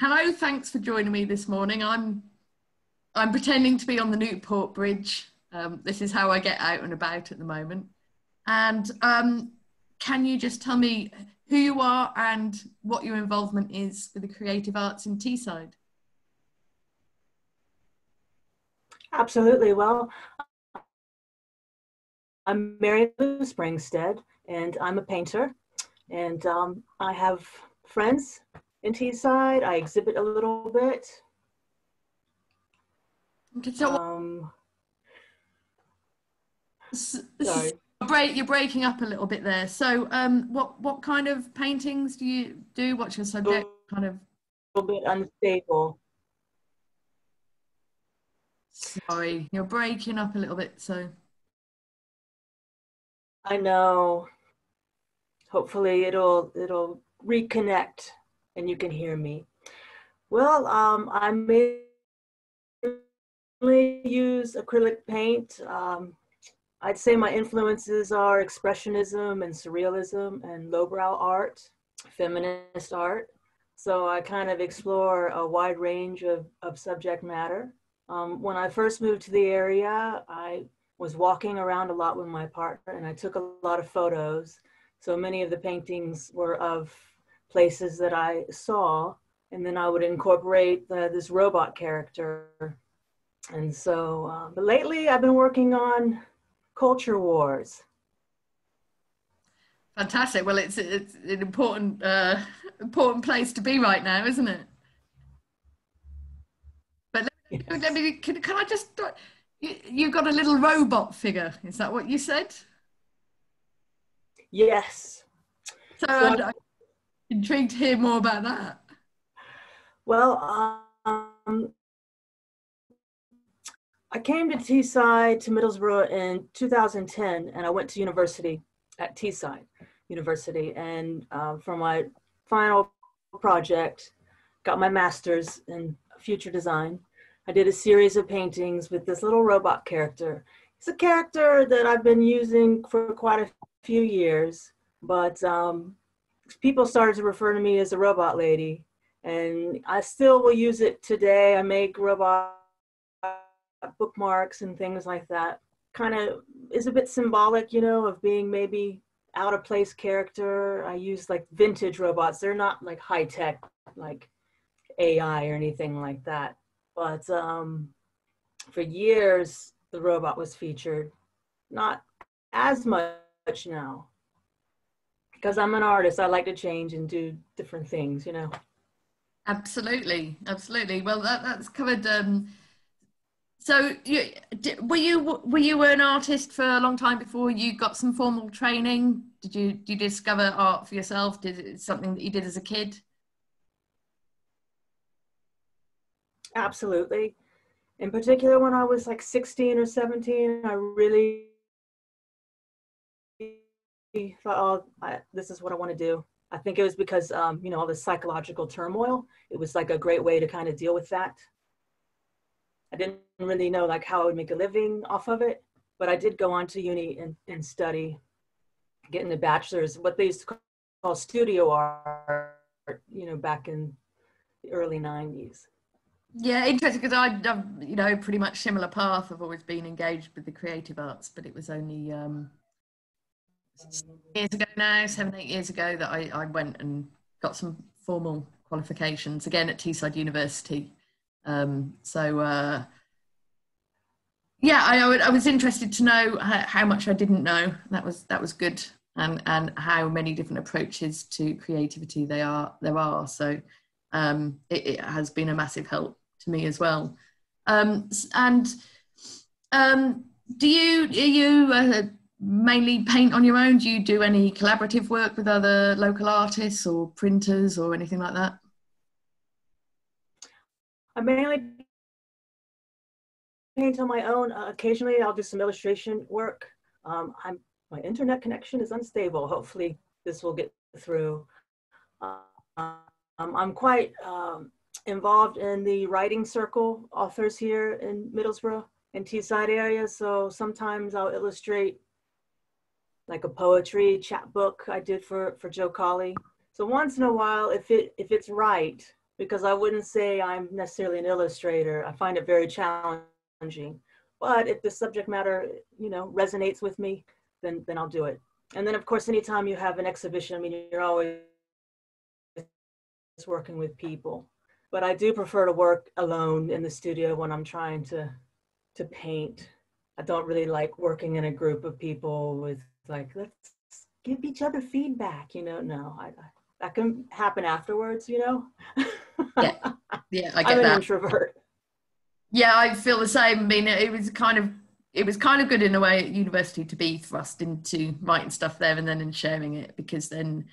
hello, thanks for joining me this morning. I'm I'm pretending to be on the Newport Bridge. Um, this is how I get out and about at the moment. And um, can you just tell me who you are and what your involvement is with the creative arts in Teesside? Absolutely. Well, I'm Mary Lou Springstead, and I'm a painter. And um, I have friends in Teesside. I exhibit a little bit. So, um, sorry. Break, you're breaking up a little bit there. So, um, what what kind of paintings do you do? What's your subject? Kind of a little bit unstable. Sorry, you're breaking up a little bit. So, I know. Hopefully, it'll it'll reconnect and you can hear me. Well, um, I mainly use acrylic paint. Um, I'd say my influences are expressionism and surrealism and lowbrow art, feminist art. So I kind of explore a wide range of, of subject matter. Um, when I first moved to the area, I was walking around a lot with my partner and I took a lot of photos. So many of the paintings were of places that I saw, and then I would incorporate the, this robot character. And so, uh, but lately I've been working on culture wars. Fantastic. Well, it's it's an important uh, important place to be right now, isn't it? But let me, let me can, can I just you, you got a little robot figure? Is that what you said? Yes. So, so intrigued to hear more about that. Well, um, I came to Teesside, to Middlesbrough in 2010, and I went to university at Teesside University. And uh, for my final project, got my master's in future design. I did a series of paintings with this little robot character. It's a character that I've been using for quite a few years, but um, people started to refer to me as a robot lady and I still will use it today. I make robot bookmarks and things like that. Kind of is a bit symbolic, you know, of being maybe out of place character. I use like vintage robots. They're not like high tech, like AI or anything like that. But um, for years, the robot was featured. Not as much now because I'm an artist, I like to change and do different things, you know. Absolutely, absolutely. Well, that, that's covered. Um, so, you, were you were you an artist for a long time before you got some formal training? Did you did you discover art for yourself? Did it something that you did as a kid? Absolutely. In particular, when I was like 16 or 17, I really thought, oh, I, this is what I want to do. I think it was because, um, you know, all the psychological turmoil. It was like a great way to kind of deal with that. I didn't really know like how I would make a living off of it, but I did go on to uni and, and study, getting a bachelor's, what they used to call studio art, you know, back in the early 90s. Yeah, interesting because I've, you know, pretty much similar path. I've always been engaged with the creative arts, but it was only um, years ago now, seven, eight years ago, that I, I went and got some formal qualifications again at Teesside University. Um, so, uh, yeah, I, I, was interested to know how, how, much I didn't know. That was that was good, and and how many different approaches to creativity they are there are. So, um, it, it, has been a massive help to me as well. Um, and um, do you you uh, mainly paint on your own? Do you do any collaborative work with other local artists or printers or anything like that? I mainly paint on my own. Uh, occasionally, I'll do some illustration work. Um, I'm my internet connection is unstable. Hopefully, this will get through. Uh, um, I'm quite um, involved in the writing circle authors here in Middlesbrough and Teesside area. So sometimes I'll illustrate like a poetry chapbook I did for for Joe Colley. So once in a while, if it if it's right, because I wouldn't say I'm necessarily an illustrator. I find it very challenging. But if the subject matter, you know, resonates with me, then then I'll do it. And then of course, anytime you have an exhibition, I mean, you're always working with people. But I do prefer to work alone in the studio when I'm trying to to paint. I don't really like working in a group of people with like let's give each other feedback. You know, no, I, I that can happen afterwards. You know. yeah, yeah, I get I'm an that. introvert. Yeah, I feel the same. I mean, it was kind of it was kind of good in a way at university to be thrust into writing stuff there and then in sharing it because then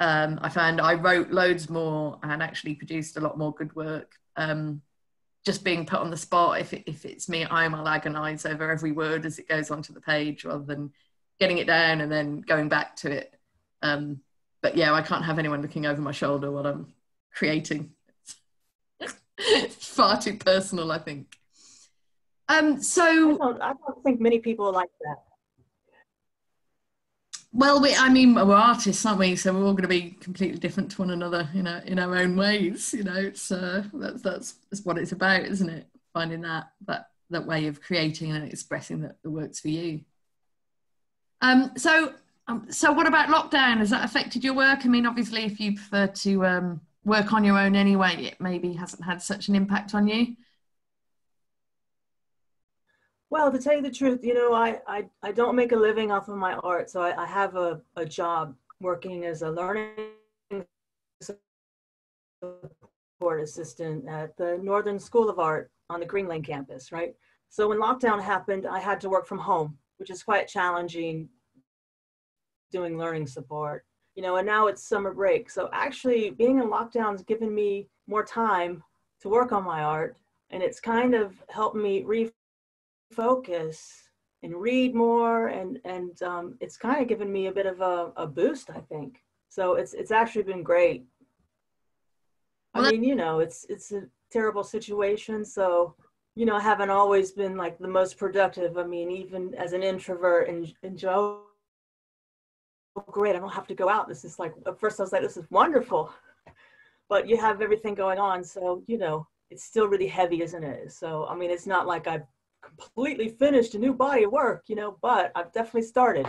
um, I found I wrote loads more and actually produced a lot more good work. Um, just being put on the spot, if, it, if it's me, I'm, I'll agonize over every word as it goes onto the page rather than getting it down and then going back to it. Um, but yeah, I can't have anyone looking over my shoulder while I'm creating. it's far too personal, I think. Um, so I don't, I don't think many people are like that. Well, we, I mean, we're artists, aren't we? So we're all going to be completely different to one another, you know, in our own ways. You know, it's uh, that's, that's that's what it's about, isn't it? Finding that that that way of creating and expressing that, that works for you. Um, so, um, so what about lockdown? Has that affected your work? I mean, obviously, if you prefer to um, work on your own anyway, it maybe hasn't had such an impact on you. Well, to tell you the truth, you know, I, I, I don't make a living off of my art. So I, I have a, a job working as a learning support assistant at the Northern School of Art on the Green Lane campus, right? So when lockdown happened, I had to work from home, which is quite challenging doing learning support. You know, and now it's summer break. So actually being in lockdown has given me more time to work on my art. And it's kind of helped me refocus and read more and and um, it's kind of given me a bit of a, a boost i think so it's it's actually been great i mean you know it's it's a terrible situation so you know i haven't always been like the most productive i mean even as an introvert and, and joe oh, great i don't have to go out this is like at first i was like this is wonderful but you have everything going on so you know it's still really heavy isn't it so i mean it's not like i've completely finished a new body of work, you know, but I've definitely started.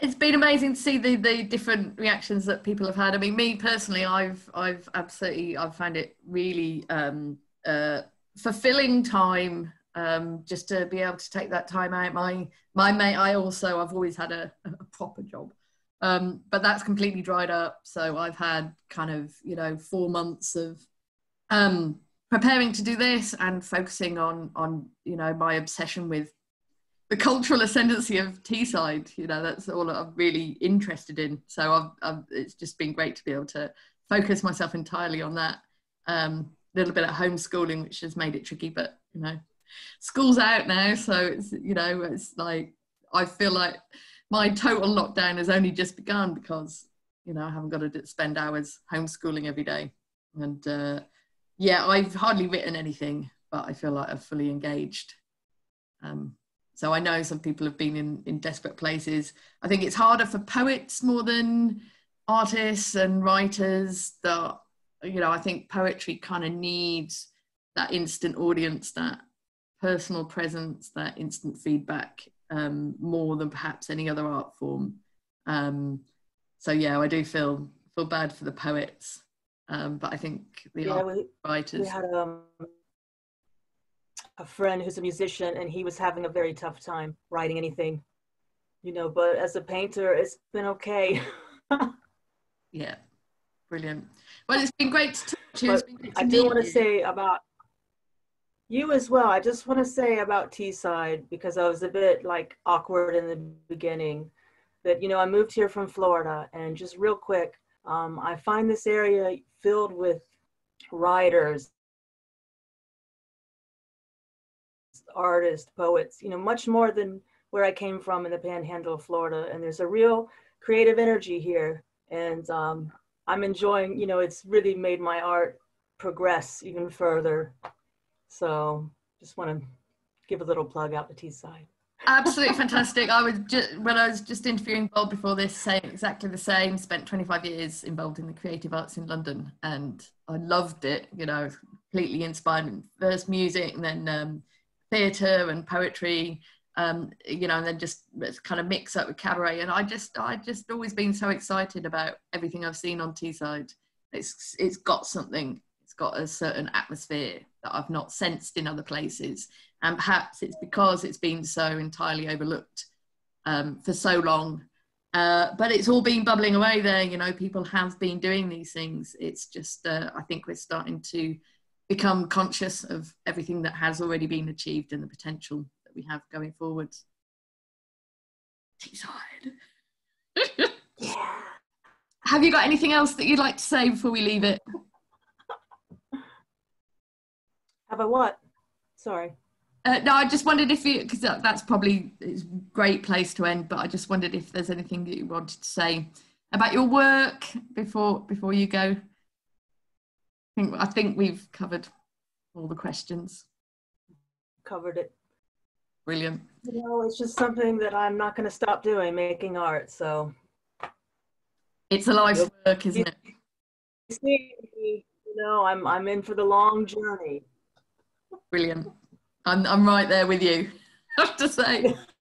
It's been amazing to see the the different reactions that people have had. I mean, me personally, I've I've absolutely I've found it really um, uh, fulfilling time um, just to be able to take that time out. My my mate, I also I've always had a, a proper job, um, but that's completely dried up. So I've had kind of you know four months of um, preparing to do this and focusing on on you know my obsession with the cultural ascendancy of Teesside. You know, that's all I'm really interested in. So I've, I've, it's just been great to be able to focus myself entirely on that. Um, little bit of homeschooling, which has made it tricky, but you know, school's out now, so it's you know, it's like I feel like my total lockdown has only just begun because you know I haven't got to spend hours homeschooling every day, and uh, yeah, I've hardly written anything, but I feel like I've fully engaged. Um, so I know some people have been in, in desperate places. I think it's harder for poets more than artists and writers that, you know, I think poetry kind of needs that instant audience, that personal presence, that instant feedback um, more than perhaps any other art form. Um, so yeah, I do feel feel bad for the poets um, but I think the yeah, we, writers. We had um, a friend who's a musician, and he was having a very tough time writing anything, you know. But as a painter, it's been okay. yeah, brilliant. Well, it's been great to talk to you. To I do want to say about you as well. I just want to say about Teesside because I was a bit like awkward in the beginning. That you know, I moved here from Florida, and just real quick, um, I find this area filled with writers, artists, poets, you know, much more than where I came from in the panhandle of Florida. And there's a real creative energy here. And um, I'm enjoying, you know, it's really made my art progress even further. So just want to give a little plug out to Teesside. Absolutely fantastic. I was just when I was just interviewing Bob before this, saying exactly the same. Spent 25 years involved in the creative arts in London, and I loved it. You know, completely inspired. First music, and then um, theatre and poetry. Um, you know, and then just kind of mix up with cabaret. And I just, I just always been so excited about everything I've seen on Teesside. It's, it's got something. It's got a certain atmosphere that I've not sensed in other places and perhaps it's because it's been so entirely overlooked um, for so long. Uh, but it's all been bubbling away there. You know, people have been doing these things. It's just, uh, I think we're starting to become conscious of everything that has already been achieved and the potential we have going forwards. Teesside. yeah. Have you got anything else that you'd like to say before we leave it? Have I what? Sorry. Uh, no, I just wondered if you, because that, that's probably a great place to end. But I just wondered if there's anything that you wanted to say about your work before before you go. I think I think we've covered all the questions. Covered it. Brilliant. You know, it's just something that I'm not going to stop doing, making art. So it's a life work, isn't it? You see, you know, I'm I'm in for the long journey. Brilliant. I'm I'm right there with you. I have to say.